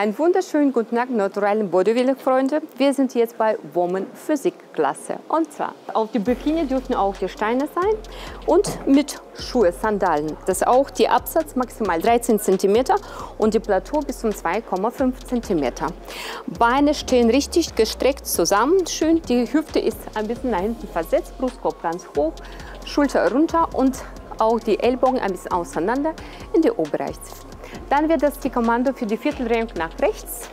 Einen wunderschönen guten Tag, naturalen Bodybuilding-Freunde. Wir sind jetzt bei Woman Physik-Klasse. Und zwar, auf die Bikini dürfen auch die Steine sein und mit Schuhe, Sandalen. Das ist auch die Absatz maximal 13 cm und die Plateau bis zum 2,5 cm. Beine stehen richtig gestreckt zusammen, schön. Die Hüfte ist ein bisschen nach hinten versetzt, Brustkorb ganz hoch, Schulter runter und auch die Ellbogen ein bisschen auseinander in den Oberbereich. Dann wird das die Kommando für die Vierteldrehung nach rechts.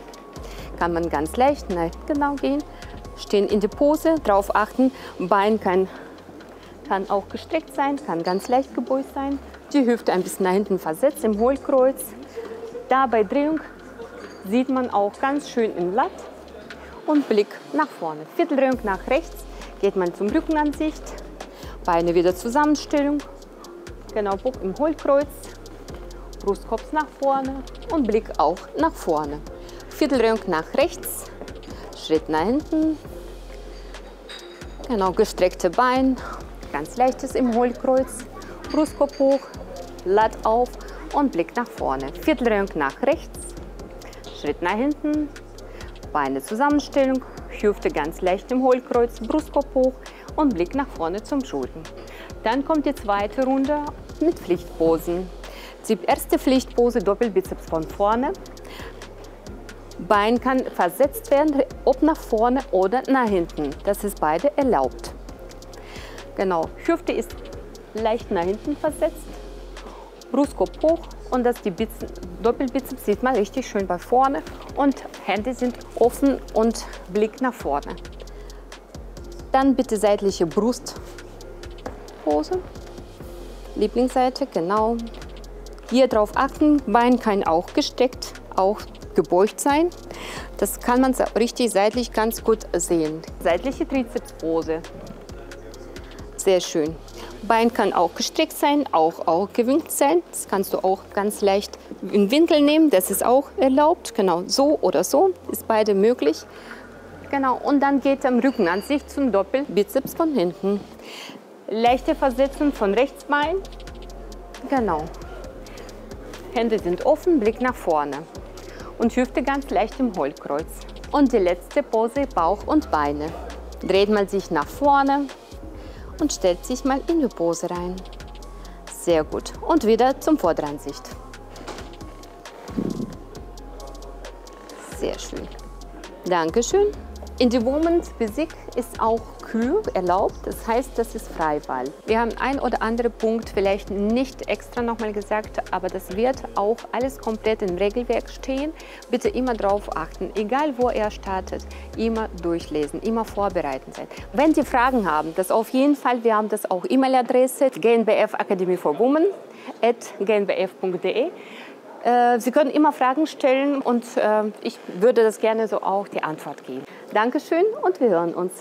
Kann man ganz leicht nach genau gehen. Stehen in der Pose, darauf achten, Bein kann, kann auch gestreckt sein, kann ganz leicht gebeugt sein. Die Hüfte ein bisschen nach hinten versetzt im Hohlkreuz. Da bei Drehung sieht man auch ganz schön im Latt und Blick nach vorne. Vierteldrehung nach rechts, geht man zum Rückenansicht, Beine wieder Zusammenstellung, genau im Hohlkreuz, Brustkopf nach vorne und Blick auch nach vorne. Vierteldrehung nach rechts, Schritt nach hinten, genau gestreckte Bein, ganz leichtes im Hohlkreuz, Brustkorb hoch, Latt auf und Blick nach vorne. Vierteldrehung nach rechts, Schritt nach hinten, Beine Zusammenstellung, Hüfte ganz leicht im Hohlkreuz, Brustkorb hoch und Blick nach vorne zum Schultern. Dann kommt die zweite Runde mit Pflichtposen. Die erste Pflichtpose, Doppelbizeps von vorne. Bein kann versetzt werden, ob nach vorne oder nach hinten. Das ist beide erlaubt. Genau, Hüfte ist leicht nach hinten versetzt, Brustkorb hoch und das die Bizeps, Doppelbizeps sieht man richtig schön bei vorne und Hände sind offen und Blick nach vorne. Dann bitte seitliche Brustpose. Lieblingsseite, genau. Hier drauf achten, Bein kann auch gesteckt, auch gebeugt sein. Das kann man richtig seitlich ganz gut sehen. Seitliche Trizepspose. Sehr schön. Bein kann auch gestreckt sein, auch, auch gewinkt sein. Das kannst du auch ganz leicht in Winkel nehmen, das ist auch erlaubt. Genau, so oder so ist beide möglich. Genau, und dann geht am Rücken an sich zum Doppelbizeps von hinten. Leichte Versetzen von Rechtsbein. Genau. Hände sind offen, Blick nach vorne. Und Hüfte ganz leicht im Hohlkreuz. Und die letzte Pose, Bauch und Beine. Dreht man sich nach vorne und stellt sich mal in die Pose rein. Sehr gut. Und wieder zum Vorderansicht. Sehr schön. Dankeschön. In der Women's Physik ist auch Kühl erlaubt, das heißt, das ist Freiwahl. Wir haben ein oder andere Punkt vielleicht nicht extra nochmal gesagt, aber das wird auch alles komplett im Regelwerk stehen. Bitte immer darauf achten, egal wo er startet, immer durchlesen, immer vorbereiten sein. Wenn Sie Fragen haben, das auf jeden Fall, wir haben das auch E-Mail-Adresse GNBF Academy for Women at gnbf.de. Äh, Sie können immer Fragen stellen und äh, ich würde das gerne so auch die Antwort geben. Dankeschön und wir hören uns.